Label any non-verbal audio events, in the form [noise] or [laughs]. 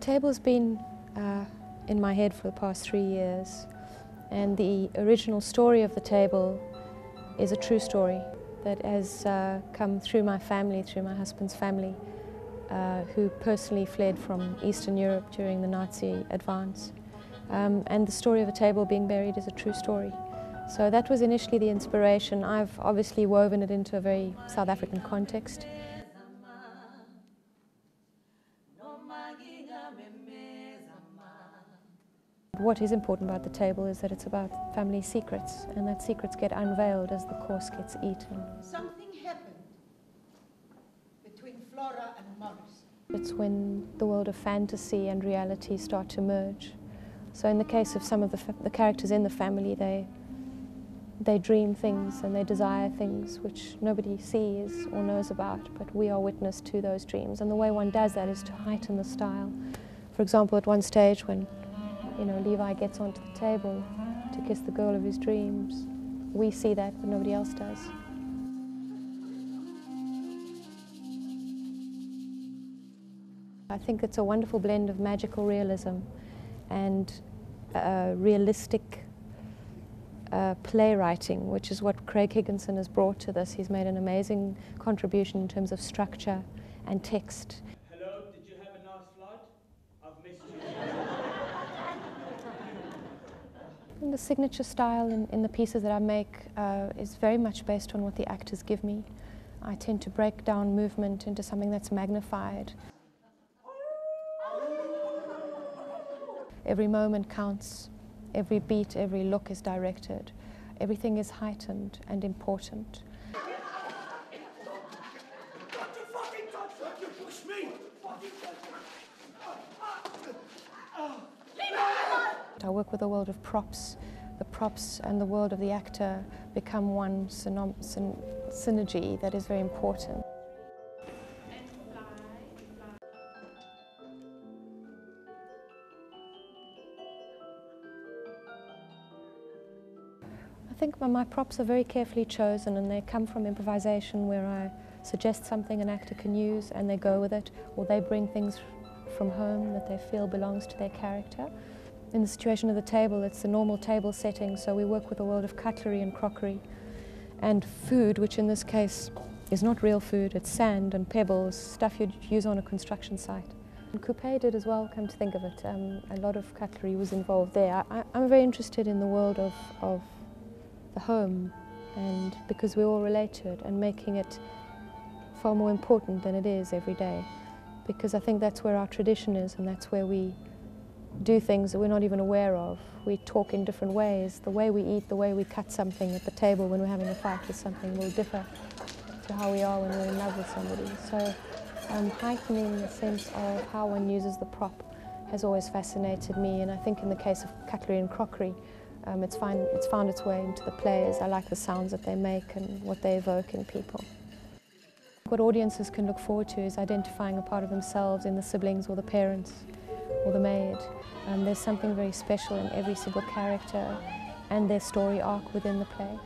table's been uh, in my head for the past three years, and the original story of the table is a true story that has uh, come through my family, through my husband's family, uh, who personally fled from Eastern Europe during the Nazi advance. Um, and the story of a table being buried is a true story. So that was initially the inspiration. I've obviously woven it into a very South African context. What is important about the table is that it's about family secrets, and that secrets get unveiled as the course gets eaten. Something happened between Flora and Morris. It's when the world of fantasy and reality start to merge. So in the case of some of the, the characters in the family, they, they dream things and they desire things which nobody sees or knows about, but we are witness to those dreams. And the way one does that is to heighten the style. For example, at one stage when you know, Levi gets onto the table to kiss the girl of his dreams. We see that, but nobody else does. I think it's a wonderful blend of magical realism and uh, realistic uh, playwriting, which is what Craig Higginson has brought to this. He's made an amazing contribution in terms of structure and text. Hello, did you have a nice flight? I've missed you. And [laughs] the signature style in, in, the pieces that I make uh, is very much based on what the actors give me. I tend to break down movement into something that's magnified. Every moment counts, every beat, every look is directed, everything is heightened and important. I work with a world of props. The props and the world of the actor become one syn synergy that is very important. I think my props are very carefully chosen and they come from improvisation where I suggest something an actor can use and they go with it or they bring things from home that they feel belongs to their character. In the situation of the table, it's the normal table setting, so we work with a world of cutlery and crockery and food, which in this case is not real food, it's sand and pebbles, stuff you'd use on a construction site. And Coupe did as well, come to think of it. Um, a lot of cutlery was involved there. I, am very interested in the world of, of the home and because we all relate to it and making it far more important than it is every day. Because I think that's where our tradition is and that's where we do things that we're not even aware of. We talk in different ways. The way we eat, the way we cut something at the table when we're having a fight with something will differ to how we are when we're in love with somebody. So um, heightening the sense of how one uses the prop has always fascinated me and I think in the case of cutlery and crockery um, it's, find, it's found its way into the plays. I like the sounds that they make and what they evoke in people. What audiences can look forward to is identifying a part of themselves in the siblings or the parents or the maid. Um, there's something very special in every single character and their story arc within the play.